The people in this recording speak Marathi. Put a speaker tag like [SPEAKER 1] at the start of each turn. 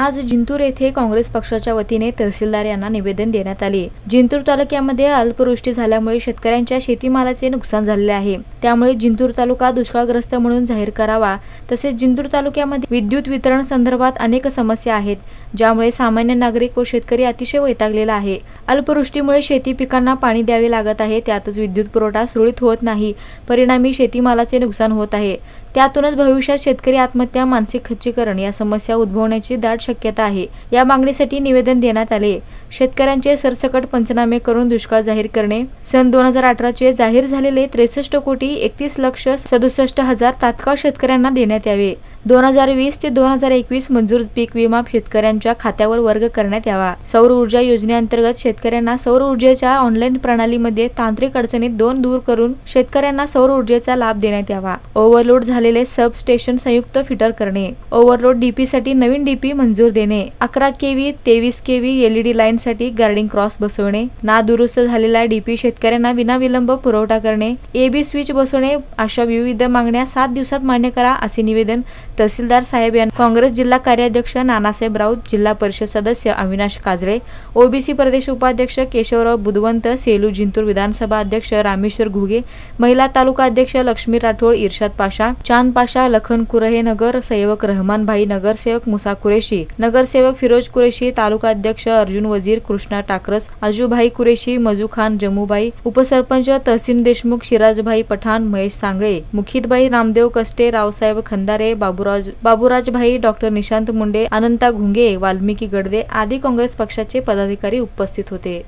[SPEAKER 1] आज जिंतूर येथे काँग्रेस पक्षाच्या वतीने तहसीलदार यांना निवेदन देण्यात आले. जिंतूर तालुक्यामध्ये अल्पवृष्टी झाल्यामुळे शेतकऱ्यांच्या शेतीमालाचे नुकसान झालेले आहे. त्यामुळे जिंतूर तालुका दुष्काळग्रस्त म्हणून जाहीर करावा. तसेच जिंतूर तालुक्यामध्ये विद्युत वितरण संदर्भात अनेक समस्या आहेत ज्यामुळे सामान्य नागरिक व शेतकरी अतिशय वैतागलेला आहे. अल्पवृष्टीमुळे शेती पिकांना पाणी द्यावे लागत आहे त्यातच विद्युत पुरवठा सुरळीत होत नाही. परिणामी शेतीमालाचे नुकसान होत आहे. त्यातूनच भविष्यात शेतकरी आत्महत्या मानसिक खच्चीकरण या समस्या उद्भवण्याची दाट शक्यता आहे. या मागणीसाठी निवेदन देण्यात आले. शेतकऱ्यांचे सरसकट पंचनामे करून दुष्काळ जाहीर करणे. सन दोन हजार अठराचे जाहीर झालेले त्रेसष्ट कोटी एकतीस लक्ष सदुसष्ट हजार तात्काळ शेतकऱ्यांना देण्यात यावे. दोन हजार वीस ते दोन हजार एकवीस मंजूर पीक विमा शेतकऱ्यांच्या खात्यावर वर्ग करण्यात यावा. सौर ऊर्जा योजनेअंतर्गत शेतकऱ्यांना सौर ऊर्जेच्या ऑनलाईन प्रणालीमध्ये तांत्रिक अडचणीत दोन दूर करून शेतकऱ्यांना सौर ऊर्जेचा लाभ देण्यात यावा. ओव्हरलोड झालेले सब स्टेशन संयुक्त फिटर करणे. ओव्हरलोड डीपी साठी नवीन डीपी मंजूर देणे. अकरा केव्ही तेवीस केव्ही एलईडी लाईन साठी गार्डिंग क्रॉस बसवणे. ना दुरुस्त झालेला डीपी शेतकऱ्यांना विनाविलंब पुरवठा करणे. एबी स्विच बसवणे अशा विविध मागण्या सात दिवसात मान्य करा असे निवेदन तहसीलदार साहेब यांना काँग्रेस जिल्हा कार्याध्यक्ष नानासाहेब राऊत जिल्हा परिषद सदस्य अविनाश काजळे ओबीसी प्रदेश उपाध्यक्ष केशवराव बुधवंत सेलू जिंतूर विधानसभा अध्यक्ष रामेश्वर घुगे महिला तालुका अध्यक्ष लक्ष्मी राठोड इर्शाद पाशा चांद पाशा लखन कुरहे नगर सेवक रहमान भाई नगरसेवक मुसा कुरेशी नगरसेवक फिरोज कुरेशी तालुका अध्यक्ष अर्जुन वजीर कृष्णा टाकरस आजूभाई कुरेशी मजू खान जमूबाई उपसरपंच तहसीन देशमुख शिराजभाई पठाण महेश सांगळे मुखितबाई रामदेव कस्टे रावसाहेब खंदारे बाबूराव बाबूराज भाई डॉक्टर निशांत मुंडे अनंता घुंगे वाल्मिकी गडदे आदी काँग्रेस पक्षाचे पदाधिकारी उपस्थित होते.